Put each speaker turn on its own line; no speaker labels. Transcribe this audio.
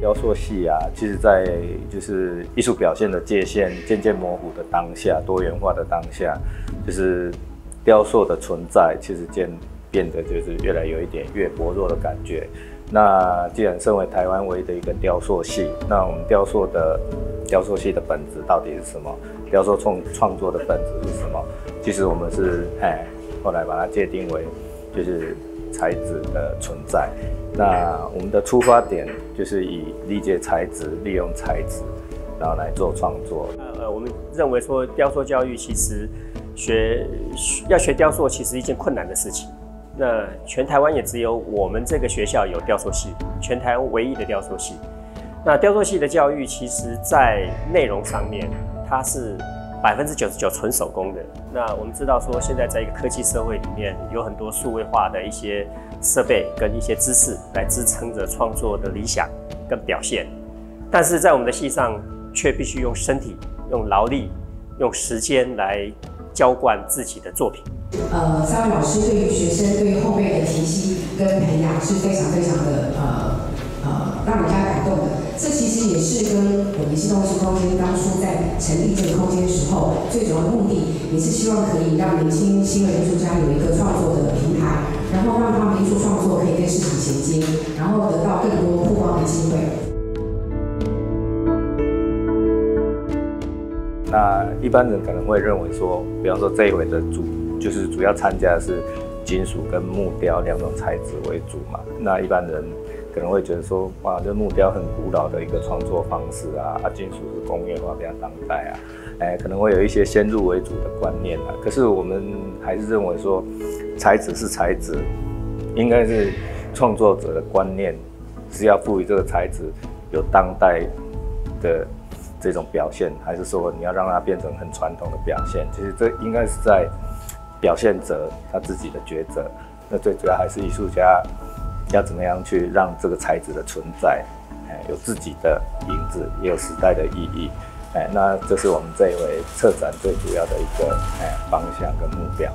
雕塑系啊，其实在就是艺术表现的界限渐渐模糊的当下，多元化的当下，就是雕塑的存在，其实渐变得就是越来有一点越薄弱的感觉。那既然身为台湾唯一的一个雕塑系，那我们雕塑的雕塑系的本质到底是什么？雕塑创创作的本质是什么？其实我们是哎，后来把它界定为就是材质的存在。那我们的出发点就是以理解材质、利用材质，然后来做创作。
呃，我们认为说雕塑教育其实学要学雕塑其实一件困难的事情。那全台湾也只有我们这个学校有雕塑系，全台湾唯一的雕塑系。那雕塑系的教育，其实在内容上面，它是百分之九十九纯手工的。那我们知道说，现在在一个科技社会里面，有很多数位化的一些设备跟一些知识来支撑着创作的理想跟表现，但是在我们的戏上，却必须用身体、用劳力、用时间来浇灌自己的作品。
呃，三位老师对于学生对于后辈的提携跟培养是非常非常的呃呃让人家感动的。这其实也是跟我们新东西空间当初在成立这个空间时候，最主要的目的也是希望可以让年轻新锐艺术家有一个创作的平台，然后让他们艺术创作可以跟市场衔接，然后得到更多曝光的机会。
那一般人可能会认为说，比方说这一回的主。就是主要参加的是金属跟木雕两种材质为主嘛。那一般人可能会觉得说，哇，这木雕很古老的一个创作方式啊，啊，金属是工业化比较当代啊，哎，可能会有一些先入为主的观念啊。可是我们还是认为说，材质是材质，应该是创作者的观念是要赋予这个材质有当代的这种表现，还是说你要让它变成很传统的表现？其实这应该是在。表现者他自己的抉择，那最主要还是艺术家要怎么样去让这个材质的存在，哎，有自己的影子，也有时代的意义，哎，那这是我们这一回策展最主要的一个哎方向跟目标。